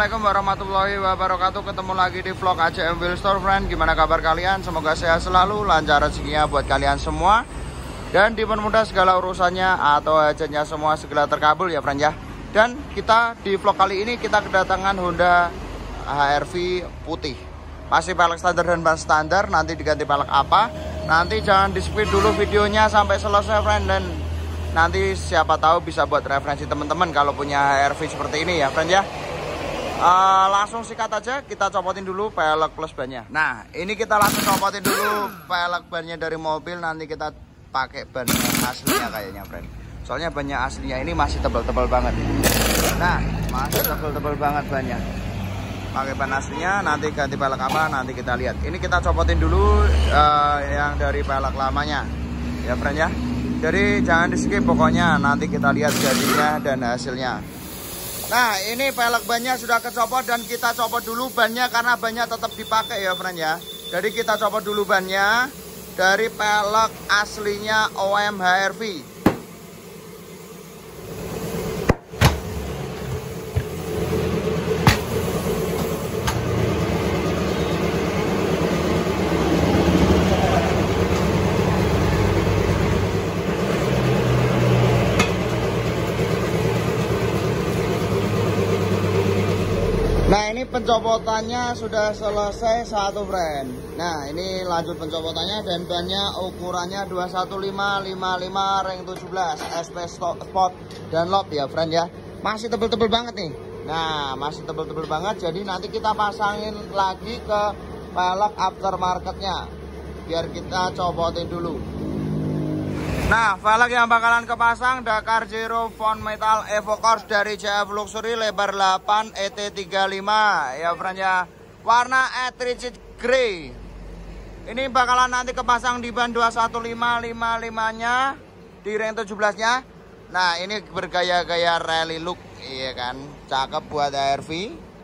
Assalamualaikum warahmatullahi wabarakatuh. Ketemu lagi di vlog ACM Wheel Store friend. Gimana kabar kalian? Semoga sehat selalu Lancar rezekinya buat kalian semua. Dan dipermudah segala urusannya Atau hajatnya semua segala terkabul ya friend ya. Dan kita di vlog kali ini Kita kedatangan Honda HRV putih. Masih pelek standar dan ban standar Nanti diganti pelek apa. Nanti jangan di speed dulu videonya sampai selesai friend. Dan nanti siapa tahu bisa buat referensi teman-teman kalau punya HRV seperti ini ya friend ya uh, langsung sikat aja kita copotin dulu pelek plus bannya. Nah ini kita langsung copotin dulu pelek bannya dari mobil nanti kita pakai ban aslinya kayaknya friend. Soalnya bannya aslinya ini masih tebal-tebal banget. Nah masih tebal-tebal banget bannya. Pakai ban aslinya nanti ganti pelek apa nanti kita lihat. Ini kita copotin dulu uh, yang dari pelek lamanya. Ya friend ya. Jadi jangan di skip pokoknya nanti kita lihat jadinya dan hasilnya. Nah ini pelek bannya sudah kecopot dan kita copot dulu bannya karena bannya tetap dipakai ya friend ya. Jadi kita copot dulu bannya dari pelek aslinya OM HRV. Nah ini pencopotannya sudah selesai satu friend Nah ini lanjut pencopotannya dan bannya ukurannya 21555 ring 17 SP Sport dan Lob ya friend ya. Masih tebel-tebel banget nih. Nah masih tebel-tebel banget. Jadi nanti kita pasangin lagi ke pelek aftermarketnya. Biar kita copotin dulu Nah, velg yang bakalan kepasang Dakar Zero Font Metal Evo Course dari CF Luxury lebar 8 ET35 ya friend ya. Warna Etricit Grey. Ini bakalan nanti kepasang di ban 21555-nya di ring 17-nya. Nah, ini bergaya-gaya rally look iya kan. Cakep buat ARV.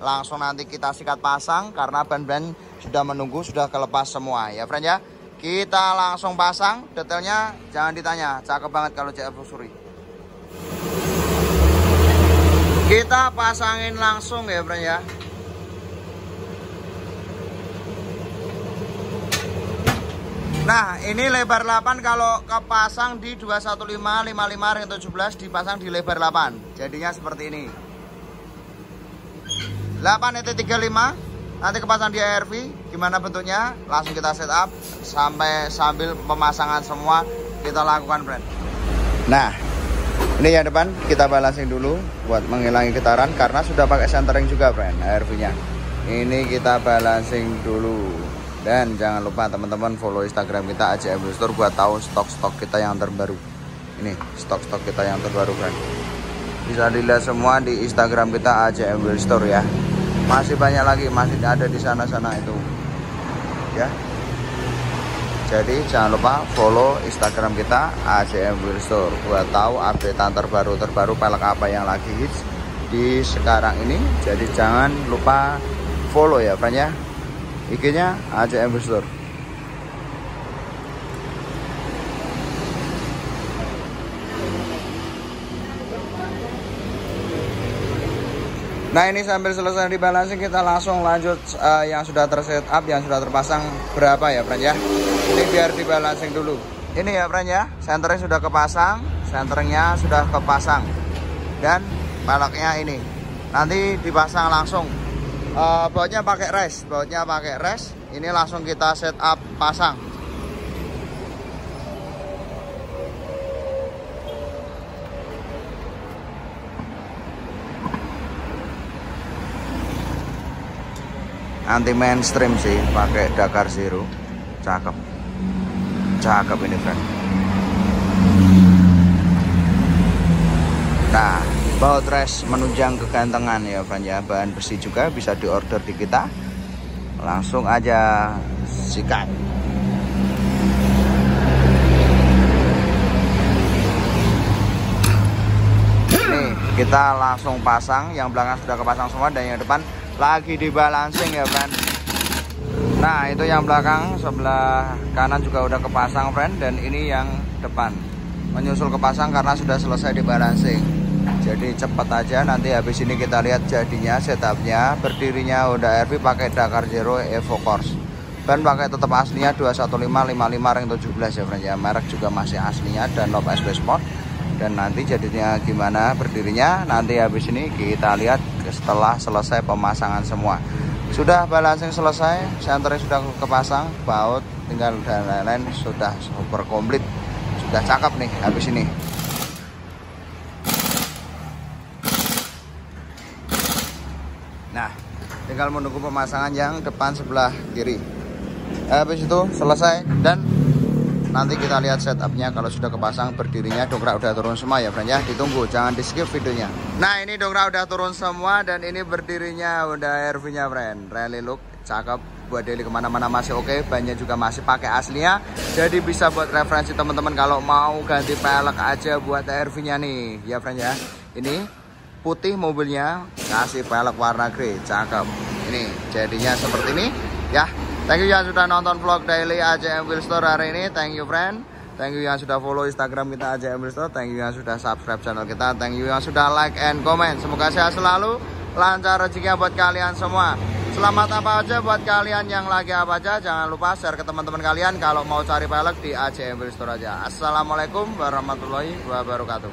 Langsung nanti kita sikat pasang karena ban-ban sudah menunggu, sudah kelepas semua ya friend ya. Kita langsung pasang, detailnya jangan ditanya, cakep banget kalau CF Luxury. Kita pasangin langsung ya, friend ya. Nah, ini lebar 8 kalau kepasang di 21555 ring 17 dipasang di lebar 8. Jadinya seperti ini. 8 ET 35 nanti kepasang di ARV gimana bentuknya? Langsung kita setup sampai sambil pemasangan semua kita lakukan friend nah ini yang depan kita balancing dulu buat menghilangi getaran karena sudah pakai centering juga friend ARV nya ini kita balancing dulu. Dan jangan lupa teman-teman follow instagram kita AJM Store buat tahu stok-stok kita yang terbaru. Ini stok-stok kita yang terbaru friend bisa dilihat semua di instagram kita AJM Store ya masih banyak lagi masih ada di sana-sana itu. Ya. Jadi jangan lupa follow instagram kita ACM Wheel Store. Buat tahu updatean terbaru terbaru pelek apa yang lagi hits di sekarang ini. Jadi jangan lupa follow ya friend ya. IG nya ACM Wheel Store Nah ini sambil selesai di balancing kita langsung lanjut uh, yang sudah terset up, yang sudah terpasang berapa ya friend ya. Ini biar di balancing dulu. Ini ya friend ya, senternya sudah kepasang, senternya sudah kepasang. Dan baloknya ini. Nanti dipasang langsung. Uh, bautnya pakai res, bautnya pakai res. Ini langsung kita set up pasang. Anti mainstream sih pakai Dakar Zero. Cakep. Cakep ini friend nah baut res menunjang kegantengan ya friend ya. Bahan besi juga bisa diorder di kita. Langsung aja sikat. Kita langsung pasang yang belakang sudah kepasang semua dan yang depan lagi di balancing ya friend nah itu yang belakang sebelah kanan juga udah kepasang friend dan ini yang depan. Menyusul kepasang karena sudah selesai di balancing jadi cepet aja nanti habis ini kita lihat jadinya setupnya. Berdirinya Honda RV pakai Dakar Zero Evo Course ban pakai tetap aslinya 215 55 ring 17 ya friend ya merek juga masih aslinya dan knob SP Sport dan nanti jadinya gimana berdirinya nanti habis ini kita lihat setelah selesai pemasangan semua. Sudah balancing selesai senternya sudah kepasang baut tinggal dan lain-lain sudah super komplit. Sudah cakep nih habis ini. Nah tinggal menunggu pemasangan yang depan sebelah kiri. Habis itu selesai dan nanti kita lihat setupnya. Kalau sudah kepasang berdirinya. Dongkrak udah turun semua ya friend ya? Ditunggu jangan di skip videonya. Nah ini dongkrak udah turun semua dan ini berdirinya udah RV nya friend. Rally look cakep. Buat daily ke mana-mana masih oke. Okay. bannya juga masih pakai aslinya. Jadi bisa buat referensi teman-teman kalau mau ganti pelek aja buat RV nya nih. Ya friend ya? Ini putih mobilnya kasih pelek warna grey. Cakep. Ini jadinya seperti ini. Ya Thank you yang sudah nonton vlog daily AJM Wheel Store hari ini. Thank you friend. Thank you yang sudah follow Instagram kita AJM Wheel Store. Thank you yang sudah subscribe channel kita. Thank you yang sudah like and comment. Semoga sehat selalu, lancar rezekinya buat kalian semua. Selamat apa aja buat kalian yang lagi apa aja. Jangan lupa share ke teman-teman kalian kalau mau cari pelek di AJM Wheel Store aja. Assalamualaikum warahmatullahi wabarakatuh.